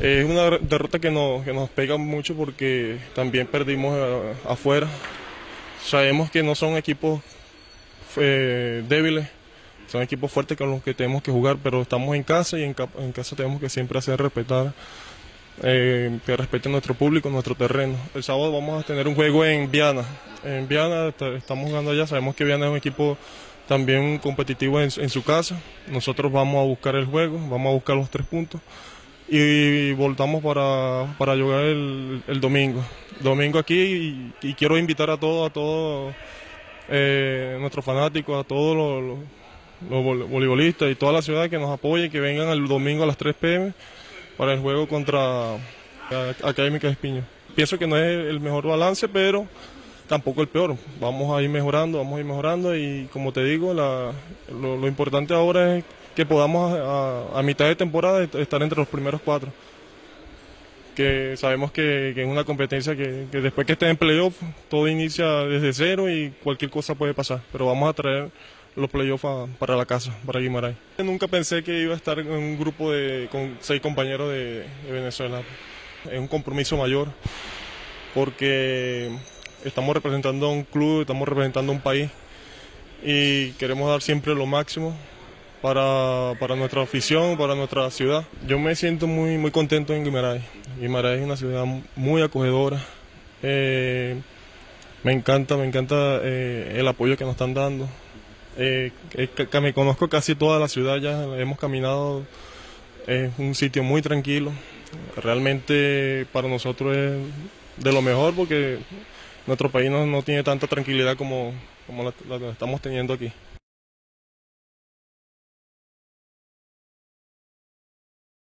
Es una derrota que nos, que nos pega mucho porque también perdimos eh, afuera. Sabemos que no son equipos eh, débiles, son equipos fuertes con los que tenemos que jugar, pero estamos en casa y en, en casa tenemos que siempre hacer respetar, eh, que respeten nuestro público, nuestro terreno. El sábado vamos a tener un juego en Viana. En Viana estamos jugando allá, sabemos que Viana es un equipo también competitivo en, en su casa. Nosotros vamos a buscar el juego, vamos a buscar los tres puntos y voltamos para, para jugar el, el, domingo. Domingo aquí y, quiero invitar a todos, a todos eh, nuestros fanáticos, a todos los, los, voleibolistas y toda la ciudad que nos apoyen, que vengan el domingo a las 3 pm para el juego contra Académica de Espiño. Pienso que no es el mejor balance, pero tampoco el peor. Vamos a ir mejorando, vamos a ir mejorando y como te digo, la, lo importante ahora es que podamos a, a, mitad de temporada estar entre los primeros cuatro. Que sabemos que, es una competencia que, que, después que esté en playoff todo inicia desde cero y cualquier cosa puede pasar, pero vamos a traer los playoffs para la casa, para Guimarães. Nunca pensé que iba a estar en un grupo de, con seis compañeros de, de Venezuela. Es un compromiso mayor porque estamos representando a un club, estamos representando a un país y queremos dar siempre lo máximo para, para, nuestra afición, para nuestra ciudad. Yo me siento muy, muy contento en Guimarães. Guimarães es una ciudad muy acogedora. Eh, me encanta, me encanta eh, el apoyo que nos están dando. Eh, que me conozco casi toda la ciudad ya, hemos caminado, es un sitio muy tranquilo. Realmente para nosotros es de lo mejor porque nuestro país no, no tiene tanta tranquilidad como, como la, la estamos teniendo aquí.